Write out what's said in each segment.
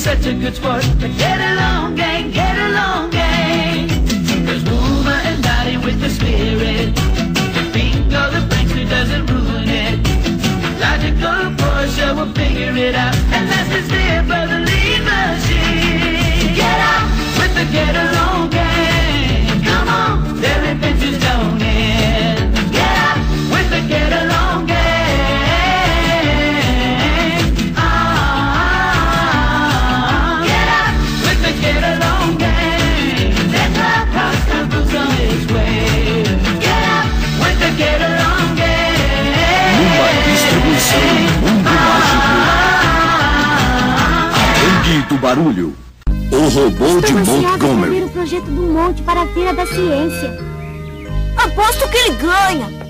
such a good sport. But get along, gang, get along, barulho. O robô de Estou ansiada para Montgomery. ver o projeto do Monte para a Feira da Ciência. Aposto que ele ganha.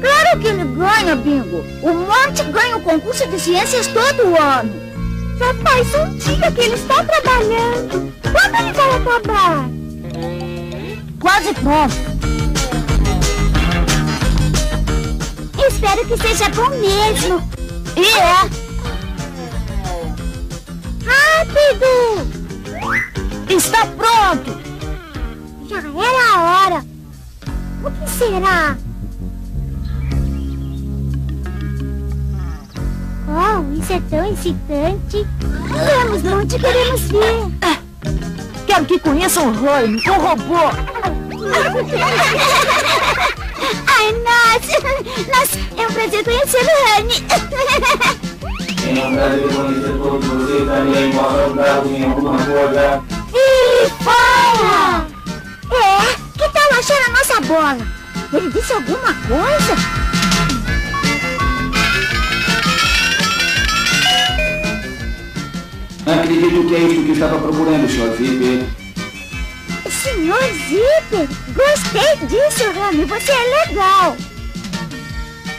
Claro que ele ganha, Bingo. O Monte ganha o concurso de ciências todo ano. Já faz um dia que ele está trabalhando. Quando ele vai acabar? Quase pronto. Espero que seja bom mesmo. E é. Rápido! Está pronto! Já era a hora. O que será? Oh, isso é tão excitante. Vamos, Monte, queremos ver. Quero que conheçam o Ryan, o robô. Ai, nossa! Nossa, é um prazer conhecer o Rani. Da Demonista, todos fala! É, que tal achar a nossa bola? Ele disse alguma coisa? Acredito que é isso que estava procurando, Sr. Zipper. Senhor Zipper, gostei disso, Rami. Você é legal.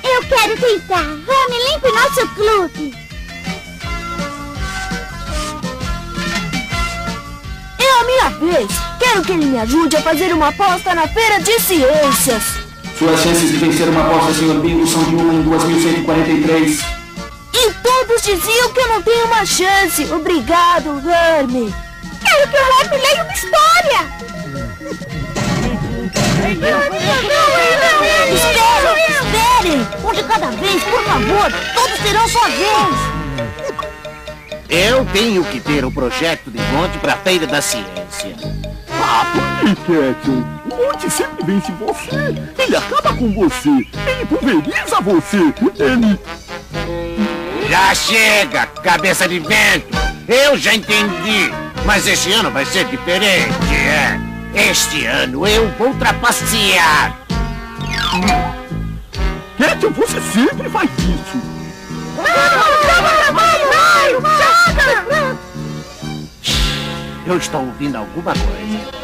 Eu quero tentar. Rami, limpe nosso clube. É a minha vez. Quero que ele me ajude a fazer uma aposta na Feira de Ciências. Suas chances de vencer uma aposta, Sr. Bingo, são de 1 em 2143. E todos diziam que eu não tenho uma chance. Obrigado, Rami. Quero que o Rami leia uma história. Esperem, esperem. Um de cada vez, por favor. Todos terão sua vez. Eu tenho que ter o projeto de monte para a Feira da Ciência. Ah? O Monte sempre vence você. Ele acaba com você. Ele pulveriza você. Ele... Já chega, cabeça de vento! Eu já entendi! Mas este ano vai ser diferente, é? Este ano eu vou trapacear! Ketchum, você sempre faz isso. Eu estou ouvindo alguma coisa.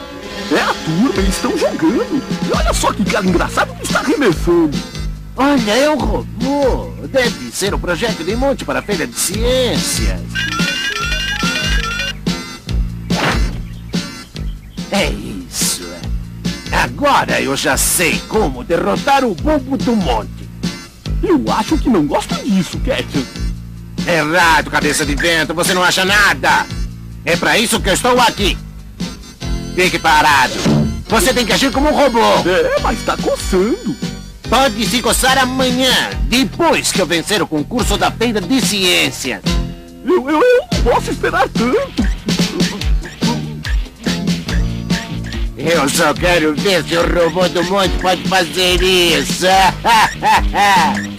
É a turma, eles estão jogando. E olha só que cara engraçado que está arremessando. Olha, é um robô! Deve ser o projeto de monte para a Feira de Ciências. É isso. é. Agora eu já sei como derrotar o bobo do monte. Eu acho que não gosto disso, Ketchum. Errado, cabeça de vento, você não acha nada. É para isso que eu estou aqui. Fique parado. Você tem que agir como um robô. É, mas tá coçando. Pode se coçar amanhã, depois que eu vencer o concurso da Feira de Ciências. Eu, eu, eu não posso esperar tanto. Eu só quero ver se o robô do monte pode fazer isso.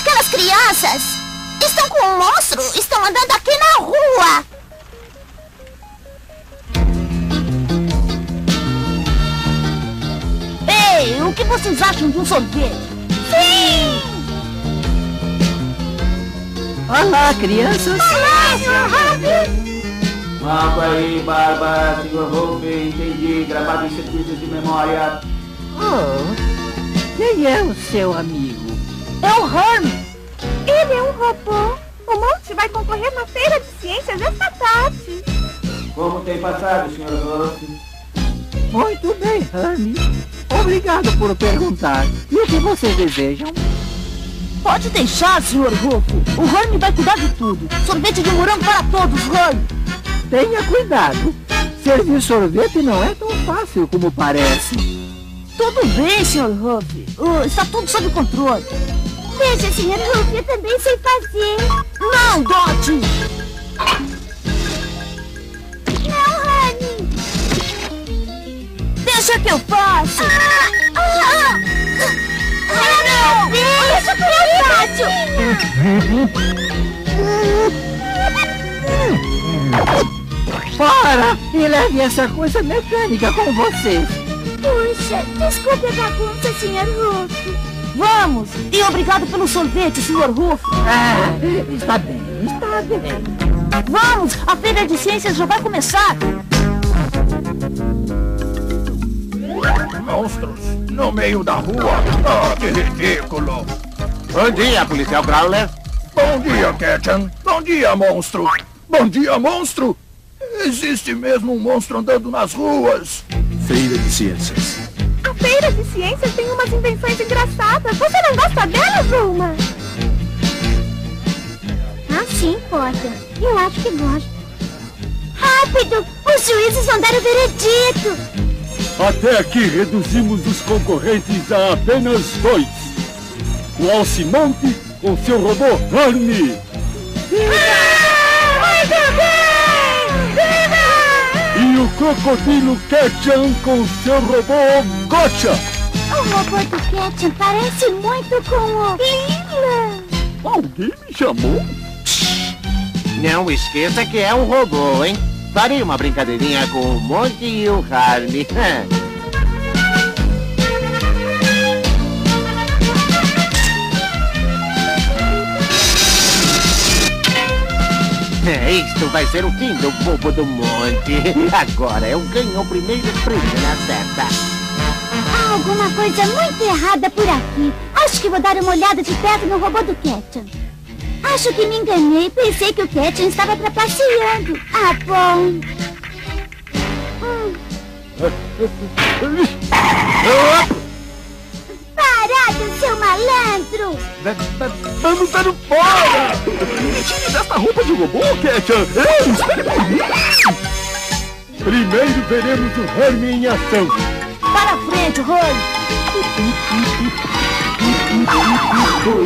aquelas crianças. Estão com um monstro. Estão andando aqui na rua. Ei, o que vocês acham de um sorvete? Sim! Olá, crianças. Olá, Sr. Harvey! Mapa aí, Barba, Sr. Hope, entendi, gravado em circuitos de memória. Oh, quem é o seu amigo? É o Herm. Ele é um robô. O Monte vai concorrer na Feira de Ciências esta tarde. Como tem passado, Sr. Ruff? Muito bem, Honey. Obrigado por perguntar. E o que vocês desejam? Pode deixar, Sr. Rufo. O Rony vai cuidar de tudo. Sorvete de morango para todos, Rony. Tenha cuidado. Servir sorvete não é tão fácil como parece. Tudo bem, Sr. Ruff. Uh, está tudo sob controle. Veja, Sr. Ruff, eu também sei fazer. Não, Dot! Não, Rony. Deixa que eu faço. Ah, ah, ah, não! Isso é fácil! Para e leve essa coisa mecânica com você. Puxa, desculpe a bagunça, Sr. Ruff. Vamos! E obrigado pelo sorvete, Sr. Ruff. Ah, está bem, está bem. Vamos! A feira de ciências já vai começar! Monstros no meio da rua. Ah, que ridículo. Bom dia, policial Growler. Bom dia, Ketchan. Bom dia, monstro. Bom dia, monstro. Existe mesmo um monstro andando nas ruas. Feira de Ciências. A feira de ciências tem umas invenções engraçadas. Você não gosta delas, Vilma? Ah, sim, Potter. Eu acho que gosto. Rápido! Os juízes vão dar o veredito! Até aqui reduzimos os concorrentes a apenas dois. O Alcimonte com seu robô Hermie Muito o Crocodilo Ketchan com seu robô Gotcha. O robô do Ketchum parece muito com o Lila. Alguém me chamou? Não esqueça que é um robô, hein? Farei uma brincadeirinha com o Monte e o Harley. É, Isto vai ser o fim do bobo do monte. Agora eu ganho o primeiro prêmio na certa. Há alguma coisa muito errada por aqui. Acho que vou dar uma olhada de perto no robô do Ketchum. Acho que me enganei. Pensei que o Ketchum estava trapaceando. Ah, bom. Hum. Parado, seu malandro! Vamos dar fora! De robô, Ketchan! Ei, espere por mim! Primeiro veremos o Hermie em ação. Para frente, Rony!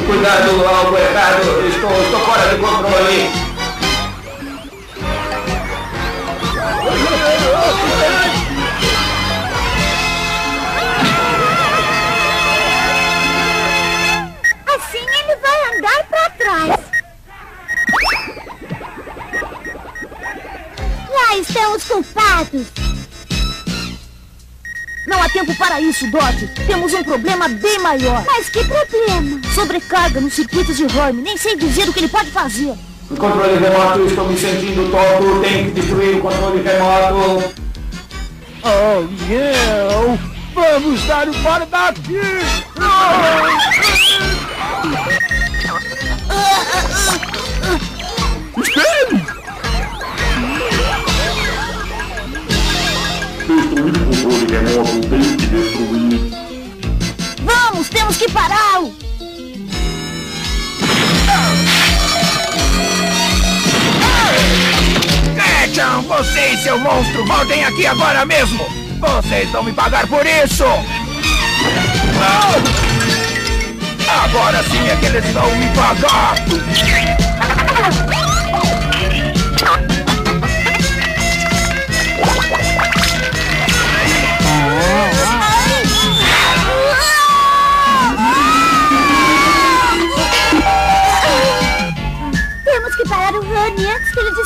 Cuidado, algo errado. Estou, estou fora de controle. Os culpados. Não há tempo para isso, Dot. Temos um problema bem maior. Mas que problema? Sobrecarga nos circuitos de Horn. Nem sei dizer o que ele pode fazer. O controle remoto, estou me sentindo tonto. Tenho que destruir o controle remoto. Oh, não! Vamos dar o fora daqui! Espere! controle remoto, tenho que destruir. Vamos, temos que pará-lo. Ketchum, você e seu monstro, voltem aqui agora mesmo! Vocês vão me pagar por isso! Agora sim é que eles vão me pagar!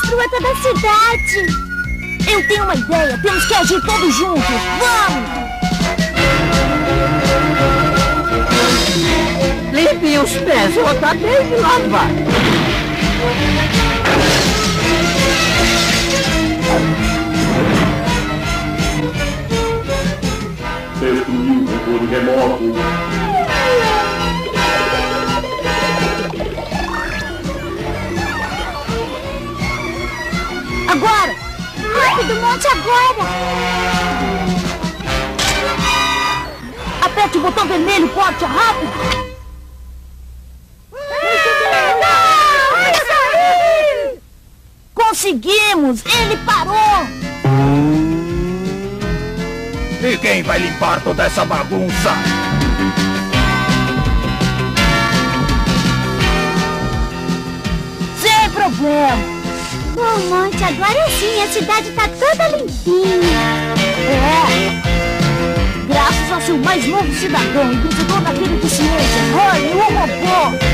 Destrua toda a cidade. Eu tenho uma ideia. Temos que agir todos juntos. Vamos! Limpem os pés, eu acabei de lavar. Aperte o botão vermelho, Portia, rápido! Conseguimos! Ele parou! E quem vai limpar toda essa bagunça? Sem problema! Oh, Monte, agora sim, a cidade tá toda limpinha. É! Graças ao seu mais novo cidadão e vencedor da Feira de Ciências, Rony, o robô!